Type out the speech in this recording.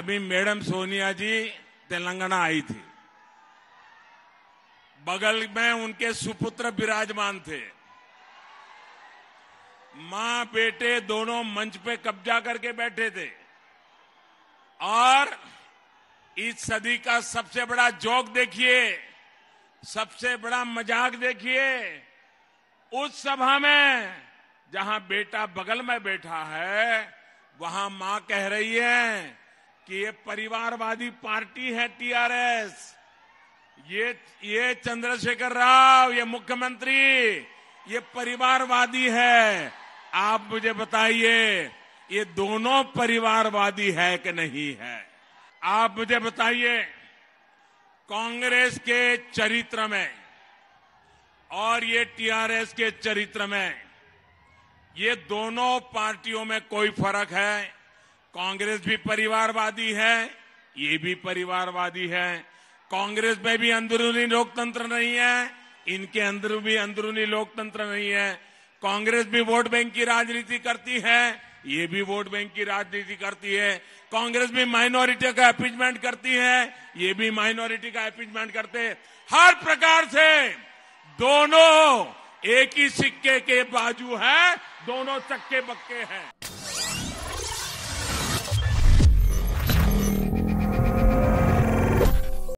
अभी मैडम सोनिया जी तेलंगाना आई थी। बगल में उनके सुपुत्र विराजमान थे। माँ बेटे दोनों मंच पे कब्जा करके बैठे थे। और इस सदी का सबसे बड़ा जोक देखिए, सबसे बड़ा मज़ाक देखिए, उस सभा में जहाँ बेटा बगल में बैठा है, वहाँ माँ कह रही है कि ये परिवारवादी पार्टी है टीआरएस। ये ये चंद्रशेखर राव, ये मुख्यमंत्री, ये परिवारवादी है। आप मुझे बताइए, ये दोनों परिवारवादी है कि नहीं है? आप मुझे बताइए, कांग्रेस के चरित्र में और ये टीआरएस के चरित्र में, ये दोनों पार्टियों में कोई फ़र्क है? कांग्रेस भी परिवारवादी है, ये भी परिवारवादी है। कांग्रेस में भी अंदरूनी लोकतंत्र नहीं है, इनके अंदर भी अंदरूनी लोकतंत्र नहीं है। कांग्रेस भी वोट बैंक की राजनीति करती है, ये भी वोट बैंक की राजनीति करती है। कांग्रेस भी माइनॉरिटी का अपीजमेंट करती है, ये भी माइनॉरिटी का अपीजमेंट करते है। हर प्रकार से दोनों एक ही सिक्के के बाजू है, दोनों चक्के बक्के हैं।